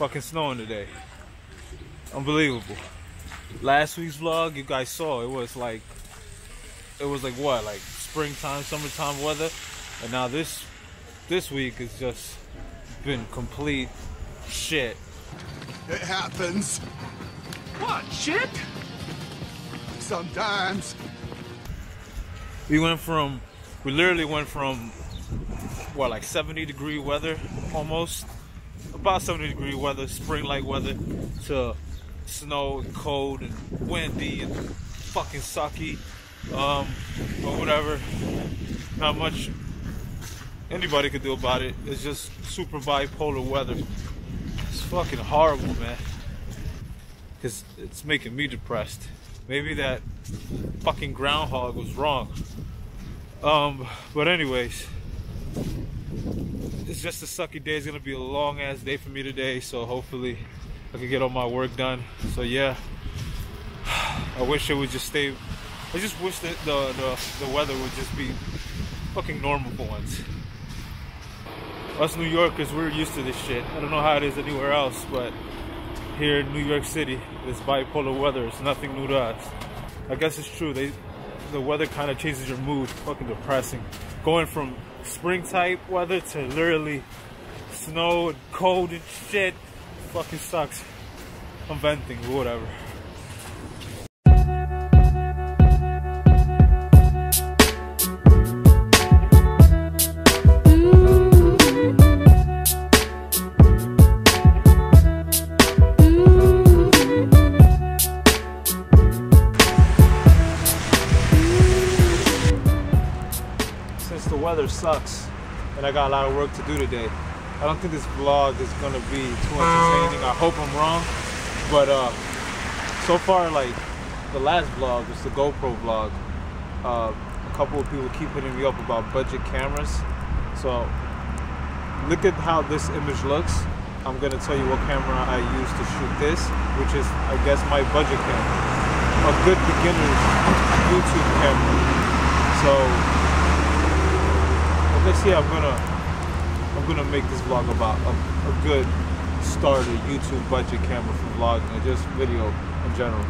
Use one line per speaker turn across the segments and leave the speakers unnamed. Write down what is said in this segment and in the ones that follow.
fucking snowing today. Unbelievable. Last week's vlog, you guys saw, it was like, it was like what, like springtime, summertime weather, and now this, this week has just been complete shit.
It happens.
What, shit?
Sometimes.
We went from, we literally went from, what, like 70 degree weather almost, about 70 degree weather, spring like weather, to snow and cold and windy and fucking sucky, um, whatever. Not much anybody could do about it. It's just super bipolar weather. It's fucking horrible, man. Cause it's making me depressed. Maybe that fucking groundhog was wrong. Um, but anyways, it's just a sucky day. It's gonna be a long ass day for me today. So hopefully, I can get all my work done. So yeah, I wish it would just stay. I just wish that the the, the weather would just be fucking normal for once. Us New Yorkers, we're used to this shit. I don't know how it is anywhere else, but here in New York City, this bipolar weather is nothing new to us. I guess it's true. They, the weather kind of changes your mood. Fucking depressing. Going from spring type weather to literally snow and cold and shit. Fucking sucks. I'm venting, whatever. Sucks and I got a lot of work to do today, I don't think this vlog is gonna be too entertaining. I hope I'm wrong, but uh, so far, like the last vlog was the GoPro vlog. Uh, a couple of people keep hitting me up about budget cameras, so look at how this image looks. I'm gonna tell you what camera I use to shoot this, which is, I guess, my budget camera, a good beginner's YouTube camera. So Guess yeah, I'm gonna I'm gonna make this vlog about a, a good starter YouTube budget camera for vlogging and just video in general.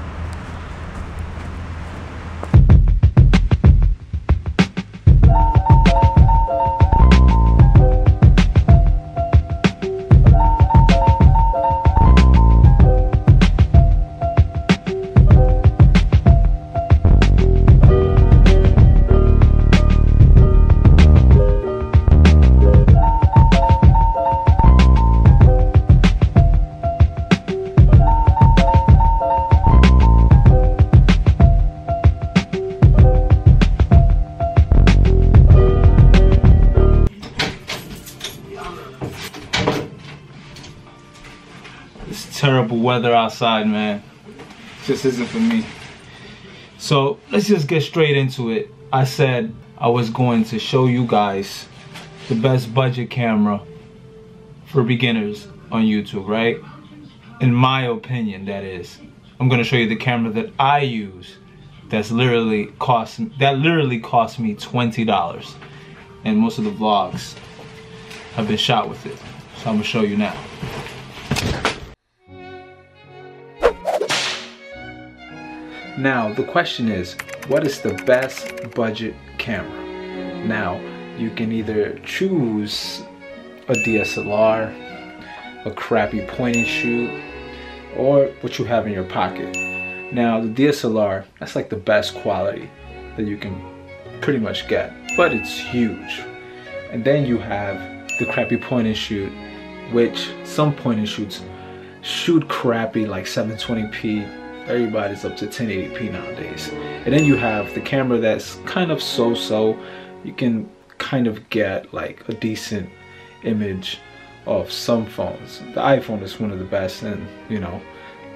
It's terrible weather outside, man. Just isn't for me. So let's just get straight into it. I said I was going to show you guys the best budget camera for beginners on YouTube, right? In my opinion, that is. I'm gonna show you the camera that I use that's literally cost that literally cost me $20. And most of the vlogs have been shot with it. So I'm gonna show you now. Now, the question is, what is the best budget camera? Now, you can either choose a DSLR, a crappy point and shoot, or what you have in your pocket. Now, the DSLR, that's like the best quality that you can pretty much get, but it's huge. And then you have the crappy point and shoot, which some point and shoots shoot crappy like 720p everybody's up to 1080p nowadays. And then you have the camera that's kind of so-so. You can kind of get like a decent image of some phones. The iPhone is one of the best and you know,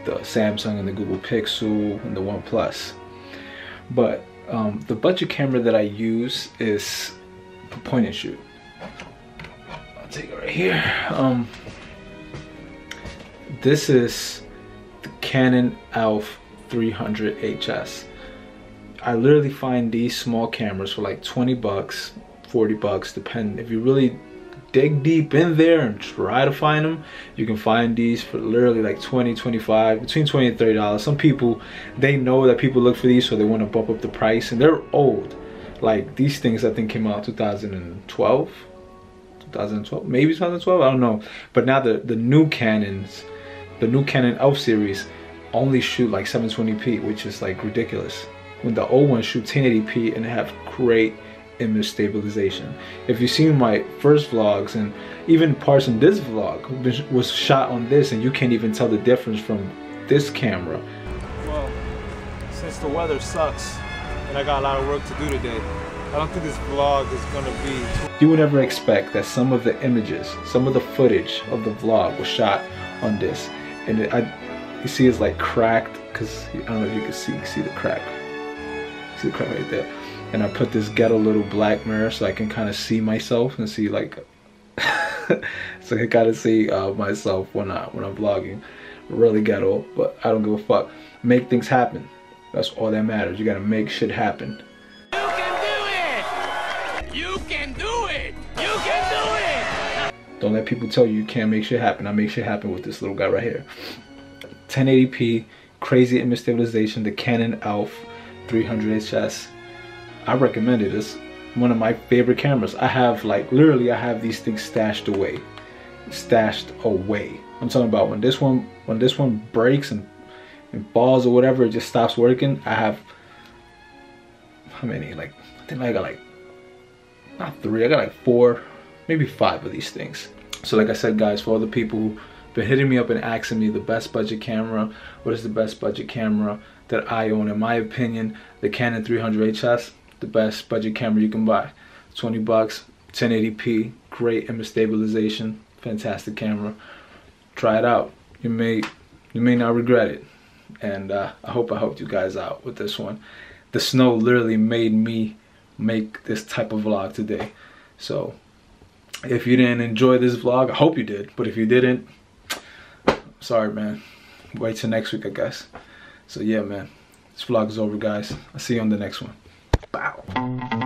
the Samsung and the Google Pixel and the OnePlus. But um, the budget camera that I use is point and shoot. I'll take it right here. Um, this is Canon ELPH 300 HS. I literally find these small cameras for like 20 bucks, 40 bucks, depending. If you really dig deep in there and try to find them you can find these for literally like 20 25 between 20 and 30 dollars some people they know that people look for these so they want to bump up the price and they're old like these things i think came out 2012 2012 maybe 2012 i don't know but now the the new canons the new canon ELPH series only shoot like 720p which is like ridiculous when the old ones shoot 1080p and have great image stabilization. If you've seen my first vlogs and even parts in this vlog was shot on this and you can't even tell the difference from this camera.
Well, since the weather sucks and I got a lot of work to do today, I don't think this vlog is gonna be
You would never expect that some of the images, some of the footage of the vlog was shot on this. And it, I, you see it's like cracked because I don't know if you can see, see the crack. See the crack right there and I put this ghetto little black mirror so I can kind of see myself and see like so I can kind of see uh, myself when I when I'm vlogging really ghetto but I don't give a fuck make things happen that's all that matters you gotta make shit happen
You can do it! You can do it! You can do it!
don't let people tell you you can't make shit happen I make shit happen with this little guy right here 1080p crazy image stabilization the Canon ELPH 300 HS I recommend it. It's one of my favorite cameras. I have like literally I have these things stashed away. Stashed away. I'm talking about when this one when this one breaks and, and falls or whatever, it just stops working. I have how many? Like I think I got like not three, I got like four, maybe five of these things. So like I said guys, for all the people who been hitting me up and asking me the best budget camera, what is the best budget camera that I own? In my opinion, the Canon 300 HS the best budget camera you can buy. 20 bucks, 1080p, great image stabilization, fantastic camera. Try it out. You may you may not regret it. And uh, I hope I helped you guys out with this one. The snow literally made me make this type of vlog today. So if you didn't enjoy this vlog, I hope you did. But if you didn't, sorry man. Wait till next week I guess. So yeah man, this vlog is over guys. I'll see you on the next one. Bow.